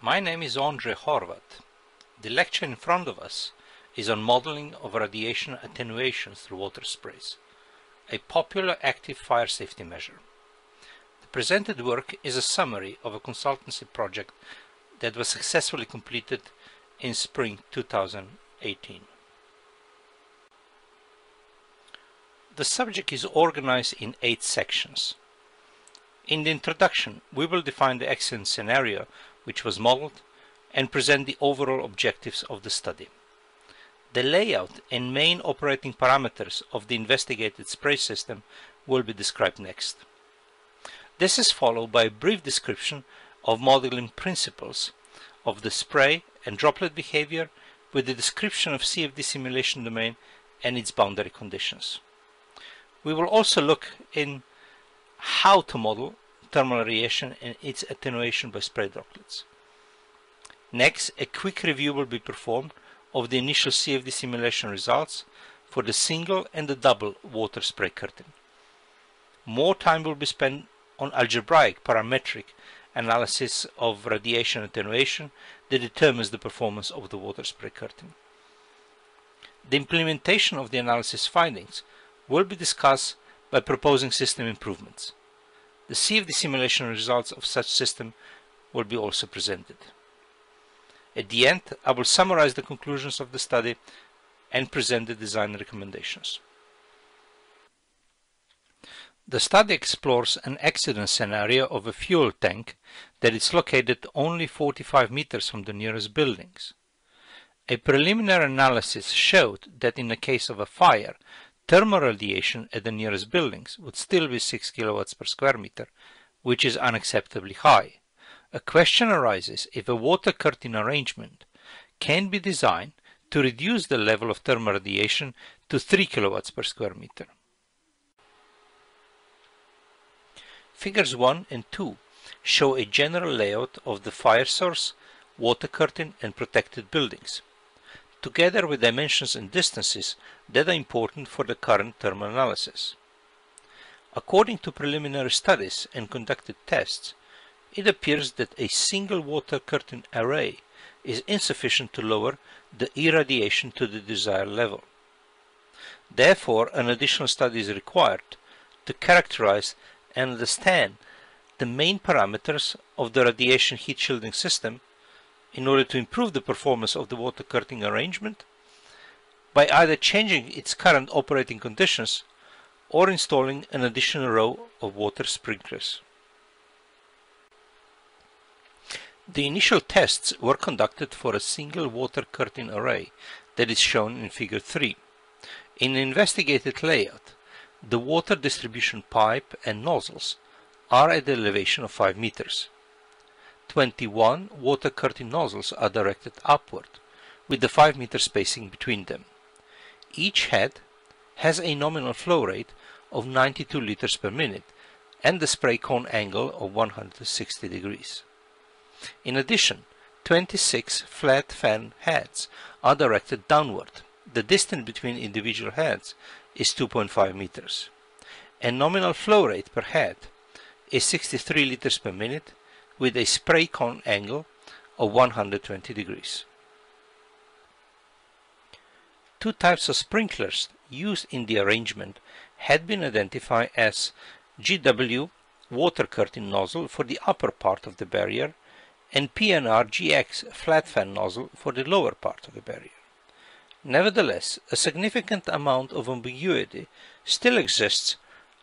My name is Andrei Horvat. The lecture in front of us is on modeling of radiation attenuation through water sprays, a popular active fire safety measure. The presented work is a summary of a consultancy project that was successfully completed in spring 2018. The subject is organized in eight sections. In the introduction, we will define the accident scenario which was modeled, and present the overall objectives of the study. The layout and main operating parameters of the investigated spray system will be described next. This is followed by a brief description of modeling principles of the spray and droplet behavior with the description of CFD simulation domain and its boundary conditions. We will also look in how to model thermal radiation and its attenuation by spray droplets. Next, a quick review will be performed of the initial CFD simulation results for the single and the double water spray curtain. More time will be spent on algebraic parametric analysis of radiation attenuation that determines the performance of the water spray curtain. The implementation of the analysis findings will be discussed by proposing system improvements. The CFD simulation results of such system will be also presented. At the end, I will summarize the conclusions of the study and present the design recommendations. The study explores an accident scenario of a fuel tank that is located only 45 meters from the nearest buildings. A preliminary analysis showed that in the case of a fire, Thermal radiation at the nearest buildings would still be 6 kilowatts per square meter, which is unacceptably high. A question arises if a water curtain arrangement can be designed to reduce the level of thermal radiation to 3 kilowatts per square meter. Figures 1 and 2 show a general layout of the fire source, water curtain and protected buildings together with dimensions and distances that are important for the current thermal analysis. According to preliminary studies and conducted tests, it appears that a single water curtain array is insufficient to lower the irradiation to the desired level. Therefore, an additional study is required to characterize and understand the main parameters of the radiation heat shielding system in order to improve the performance of the water curtain arrangement by either changing its current operating conditions or installing an additional row of water sprinklers. The initial tests were conducted for a single water curtain array that is shown in figure 3. In an investigated layout, the water distribution pipe and nozzles are at the elevation of 5 meters. 21 water curtain nozzles are directed upward, with the 5 meter spacing between them. Each head has a nominal flow rate of 92 liters per minute and the spray cone angle of 160 degrees. In addition, 26 flat fan heads are directed downward. The distance between individual heads is 2.5 meters. And nominal flow rate per head is 63 liters per minute with a spray cone angle of 120 degrees. Two types of sprinklers used in the arrangement had been identified as GW water curtain nozzle for the upper part of the barrier and PNR GX flat fan nozzle for the lower part of the barrier. Nevertheless, a significant amount of ambiguity still exists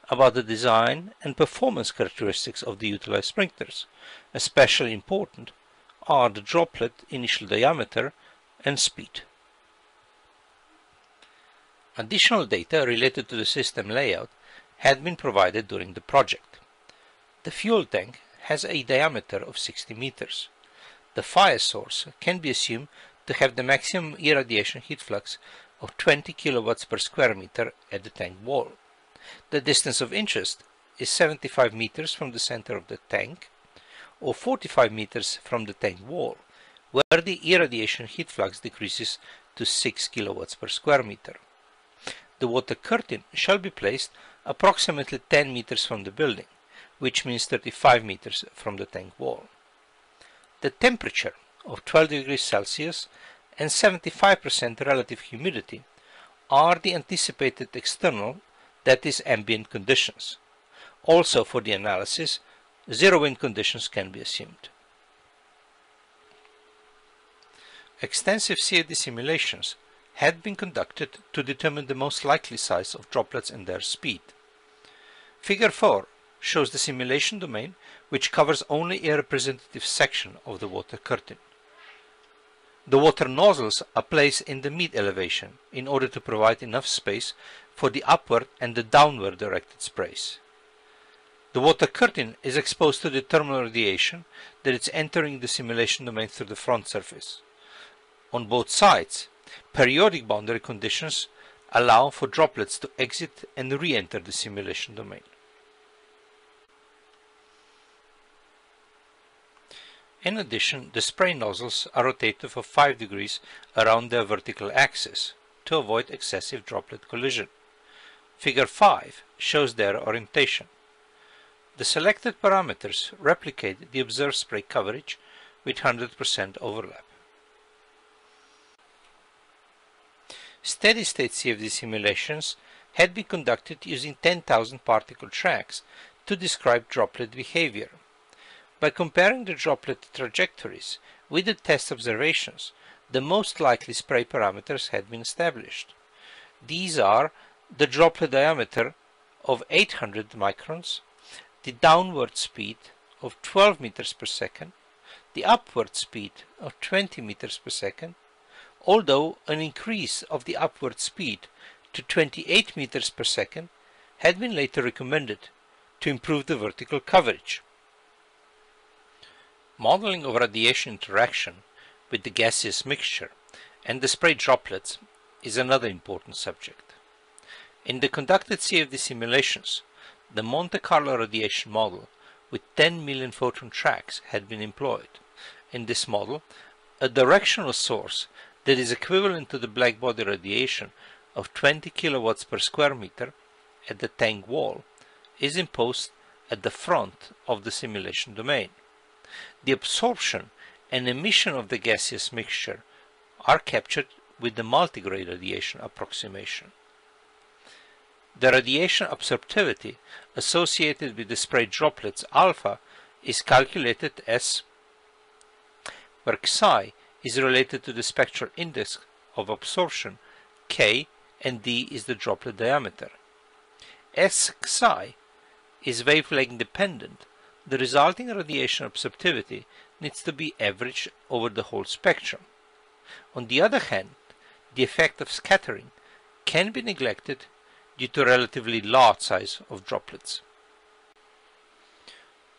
about the design and performance characteristics of the utilized sprinklers. Especially important are the droplet initial diameter and speed. Additional data related to the system layout had been provided during the project. The fuel tank has a diameter of 60 meters. The fire source can be assumed to have the maximum irradiation heat flux of 20 kilowatts per square meter at the tank wall. The distance of interest is 75 meters from the center of the tank or 45 meters from the tank wall, where the irradiation heat flux decreases to 6 kilowatts per square meter. The water curtain shall be placed approximately 10 meters from the building, which means 35 meters from the tank wall. the temperature of 12 degrees Celsius and 75% relative humidity are the anticipated external, that is ambient conditions. Also for the analysis, zero wind conditions can be assumed. Extensive CFD simulations had been conducted to determine the most likely size of droplets and their speed. Figure 4 shows the simulation domain which covers only a representative section of the water curtain. The water nozzles are placed in the mid elevation in order to provide enough space for the upward and the downward directed sprays. The water curtain is exposed to the thermal radiation that is entering the simulation domain through the front surface. On both sides, periodic boundary conditions allow for droplets to exit and re-enter the simulation domain. In addition, the spray nozzles are rotated for 5 degrees around their vertical axis to avoid excessive droplet collision. Figure 5 shows their orientation. The selected parameters replicate the observed spray coverage with 100% overlap. Steady-state CFD simulations had been conducted using 10,000 particle tracks to describe droplet behavior. By comparing the droplet trajectories with the test observations, the most likely spray parameters had been established. These are the droplet diameter of 800 microns, the downward speed of 12 meters per second, the upward speed of 20 meters per second, although an increase of the upward speed to 28 meters per second had been later recommended to improve the vertical coverage. Modeling of radiation interaction with the gaseous mixture and the spray droplets is another important subject. In the conducted CFD simulations, the Monte Carlo radiation model with 10 million photon tracks had been employed. In this model, a directional source that is equivalent to the black body radiation of 20 kilowatts per square meter at the tank wall is imposed at the front of the simulation domain. The absorption and emission of the gaseous mixture are captured with the multigray radiation approximation. The radiation absorptivity associated with the spray droplets alpha is calculated as where psi is related to the spectral index of absorption K and D is the droplet diameter. As psi is wavelength dependent, the resulting radiation absorptivity needs to be averaged over the whole spectrum. On the other hand, the effect of scattering can be neglected due to relatively large size of droplets.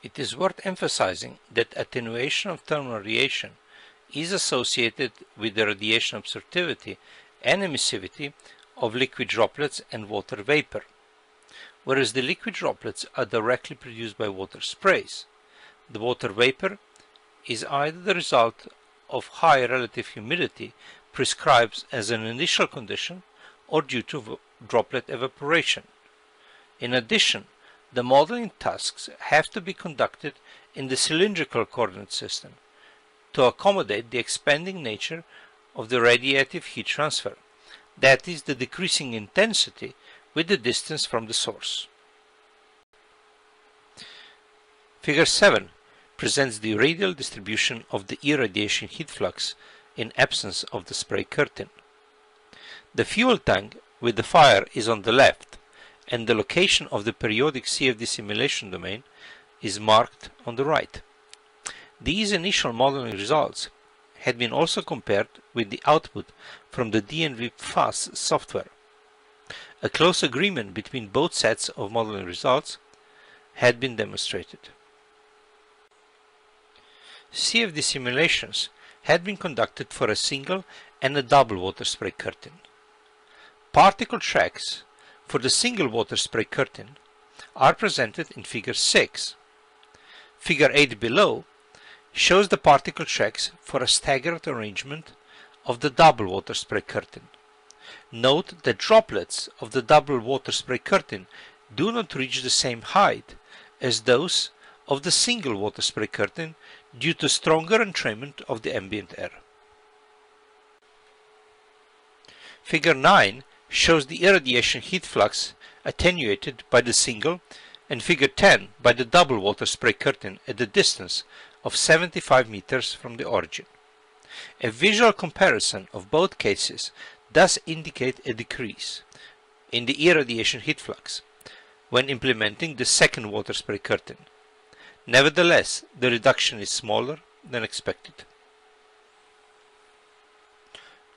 It is worth emphasizing that attenuation of thermal radiation is associated with the radiation absorptivity and emissivity of liquid droplets and water vapor. Whereas the liquid droplets are directly produced by water sprays, the water vapor is either the result of high relative humidity prescribed as an initial condition or due to droplet evaporation. In addition, the modeling tasks have to be conducted in the cylindrical coordinate system, to accommodate the expanding nature of the radiative heat transfer, that is, the decreasing intensity with the distance from the source. Figure 7 presents the radial distribution of the irradiation heat flux in absence of the spray curtain. The fuel tank with the fire is on the left and the location of the periodic CFD simulation domain is marked on the right. These initial modeling results had been also compared with the output from the DNV Phast software. A close agreement between both sets of modeling results had been demonstrated. CFD simulations had been conducted for a single and a double water spray curtain. Particle tracks for the single water spray curtain are presented in figure 6. Figure 8 below shows the particle tracks for a staggered arrangement of the double water spray curtain. Note that droplets of the double water spray curtain do not reach the same height as those of the single water spray curtain due to stronger entrainment of the ambient air. Figure 9 shows the irradiation heat flux attenuated by the single and figure 10 by the double water spray curtain at the distance of 75 meters from the origin. A visual comparison of both cases does indicate a decrease in the irradiation heat flux when implementing the second water spray curtain. Nevertheless, the reduction is smaller than expected.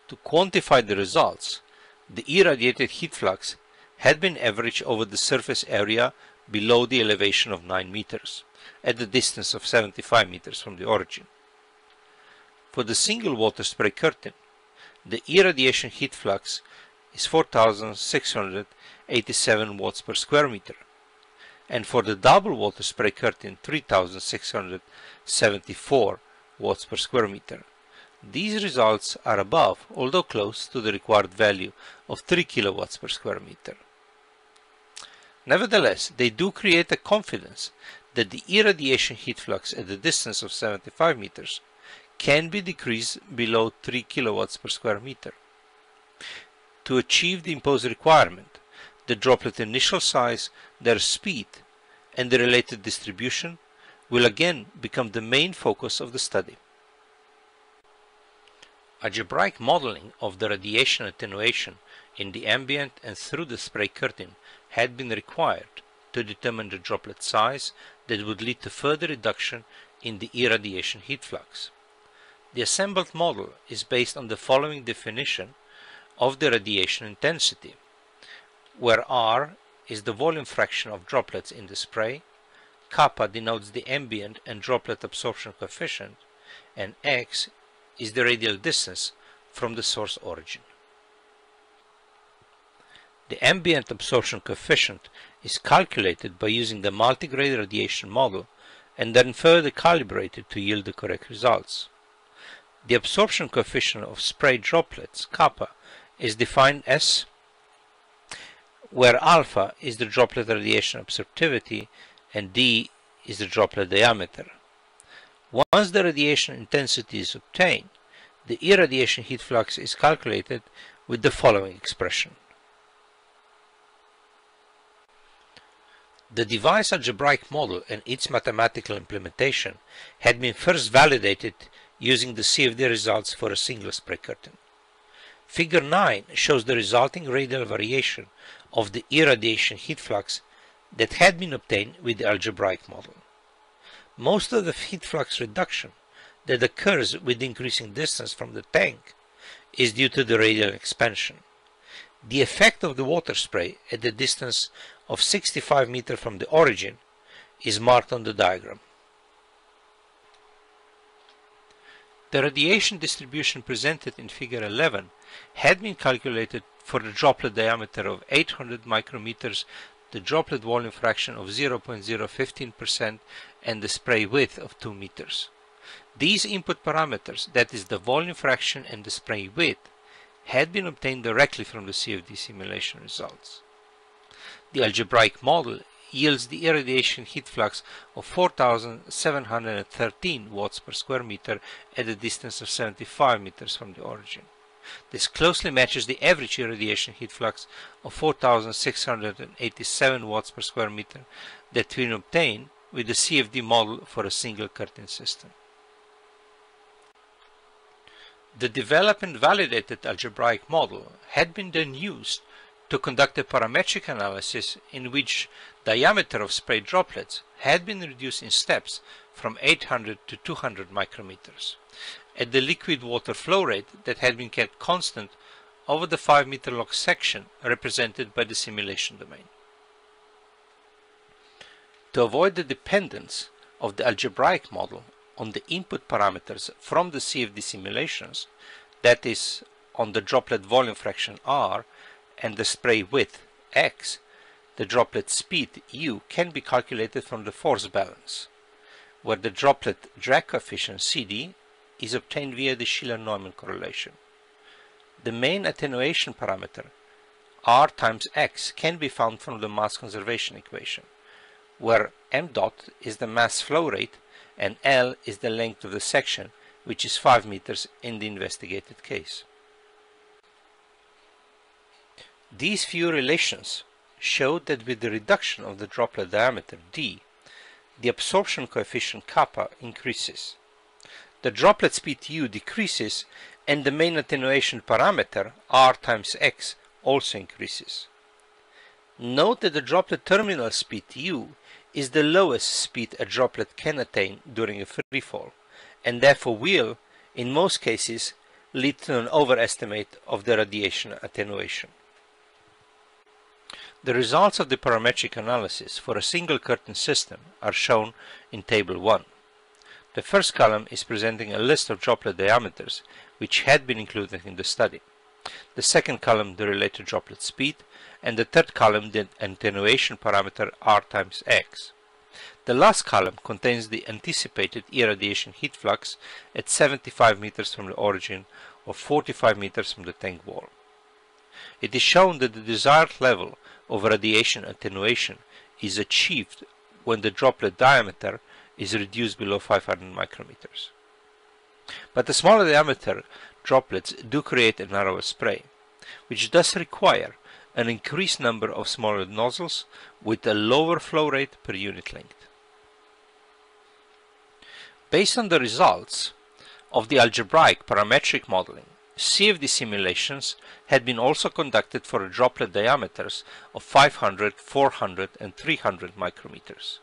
To quantify the results, the irradiated heat flux had been averaged over the surface area below the elevation of 9 meters, at the distance of 75 meters from the origin. For the single water spray curtain, the irradiation heat flux is 4687 watts per square meter, and for the double water spray curtain 3674 watts per square meter. These results are above, although close to the required value of 3 kilowatts per square meter. Nevertheless, they do create a confidence that the irradiation heat flux at the distance of 75 meters can be decreased below 3 kilowatts per square meter. To achieve the imposed requirement, the droplet initial size, their speed, and the related distribution will again become the main focus of the study. Algebraic modeling of the radiation attenuation in the ambient and through the spray curtain had been required to determine the droplet size that would lead to further reduction in the irradiation heat flux. The assembled model is based on the following definition of the radiation intensity, where R is the volume fraction of droplets in the spray, kappa denotes the ambient and droplet absorption coefficient, and X is the radial distance from the source origin. The ambient absorption coefficient is calculated by using the multigray radiation model and then further calibrated to yield the correct results. The absorption coefficient of spray droplets, kappa, is defined as where alpha is the droplet radiation absorptivity and d is the droplet diameter. Once the radiation intensity is obtained, the irradiation heat flux is calculated with the following expression. The device algebraic model and its mathematical implementation had been first validated using the CFD results for a single spray curtain. Figure 9 shows the resulting radial variation of the irradiation heat flux that had been obtained with the algebraic model. Most of the heat flux reduction that occurs with increasing distance from the tank is due to the radial expansion. The effect of the water spray at the distance of 65 meters from the origin is marked on the diagram. The radiation distribution presented in figure 11 had been calculated for the droplet diameter of 800 micrometers the droplet volume fraction of 0.015% and the spray width of 2 meters. These input parameters, that is the volume fraction and the spray width, had been obtained directly from the CFD simulation results. The algebraic model yields the irradiation heat flux of 4713 watts per square meter at a distance of 75 meters from the origin. This closely matches the average irradiation heat flux of 4687 watts per square meter that we obtained with the CFD model for a single curtain system. The developed and validated algebraic model had been then used to conduct a parametric analysis in which diameter of spray droplets had been reduced in steps from 800 to 200 micrometers at the liquid water flow rate that had been kept constant over the 5 meter log section represented by the simulation domain. To avoid the dependence of the algebraic model on the input parameters from the CFD simulations, that is, on the droplet volume fraction R and the spray width x, the droplet speed u can be calculated from the force balance, where the droplet drag coefficient CD is obtained via the Schiller-Naumann correlation. The main attenuation parameter, r times x, can be found from the mass conservation equation, where m dot is the mass flow rate and L is the length of the section, which is 5 meters in the investigated case. These few relations showed that with the reduction of the droplet diameter d, the absorption coefficient kappa increases. The droplet speed u decreases and the main attenuation parameter r times x also increases. Note that the droplet terminal speed u is the lowest speed a droplet can attain during a free fall and therefore will, in most cases, lead to an overestimate of the radiation attenuation. The results of the parametric analysis for a single curtain system are shown in Table 1. The first column is presenting a list of droplet diameters which had been included in the study. The second column the related droplet speed and the third column the attenuation parameter R times X. The last column contains the anticipated irradiation heat flux at 75 meters from the origin or 45 meters from the tank wall. It is shown that the desired level of radiation attenuation is achieved when the droplet diameter is reduced below 500 micrometers. But the smaller diameter droplets do create a narrower spray, which does require an increased number of smaller nozzles with a lower flow rate per unit length. Based on the results of the algebraic parametric modeling, CFD simulations had been also conducted for droplet diameters of 500, 400 and 300 micrometers.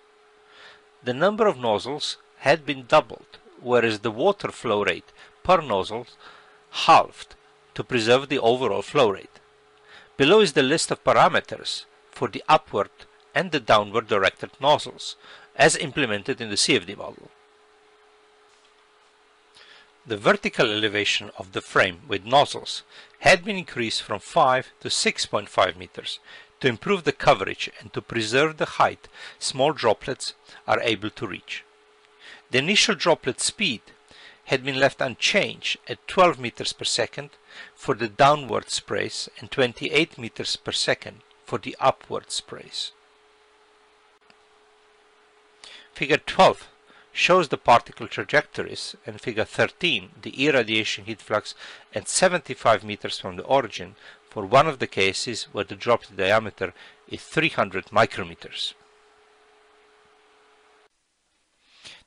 The number of nozzles had been doubled, whereas the water flow rate per nozzle halved to preserve the overall flow rate. Below is the list of parameters for the upward and the downward directed nozzles as implemented in the CFD model. The vertical elevation of the frame with nozzles had been increased from 5 to 6.5 meters to improve the coverage and to preserve the height small droplets are able to reach. The initial droplet speed had been left unchanged at 12 meters per second for the downward sprays and 28 meters per second for the upward sprays. Figure 12 shows the particle trajectories and figure 13 the irradiation heat flux at 75 meters from the origin for one of the cases where the droplet diameter is 300 micrometers.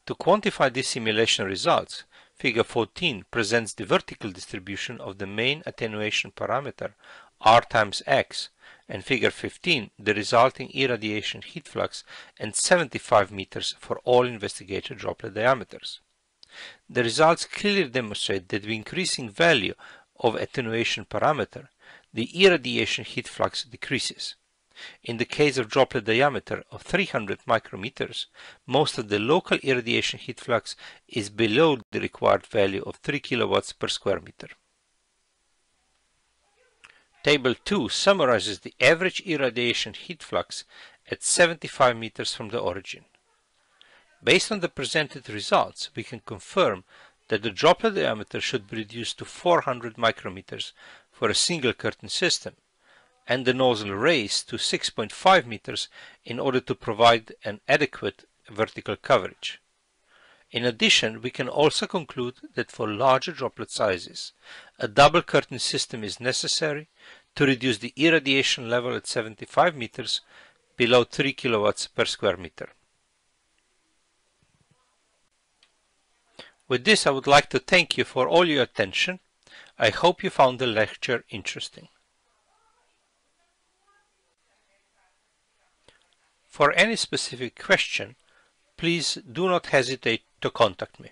To quantify these simulation results, figure 14 presents the vertical distribution of the main attenuation parameter R times X and figure 15 the resulting irradiation heat flux and 75 meters for all investigated droplet diameters. The results clearly demonstrate that with increasing value of attenuation parameter, the irradiation heat flux decreases. In the case of droplet diameter of 300 micrometers, most of the local irradiation heat flux is below the required value of 3 kilowatts per square meter. Table 2 summarizes the average irradiation heat flux at 75 meters from the origin. Based on the presented results, we can confirm that the droplet diameter should be reduced to 400 micrometers for a single curtain system and the nozzle raised to 6.5 meters in order to provide an adequate vertical coverage. In addition, we can also conclude that for larger droplet sizes, a double curtain system is necessary to reduce the irradiation level at 75 meters below 3 kilowatts per square meter. With this, I would like to thank you for all your attention. I hope you found the lecture interesting. For any specific question, please do not hesitate to contact me.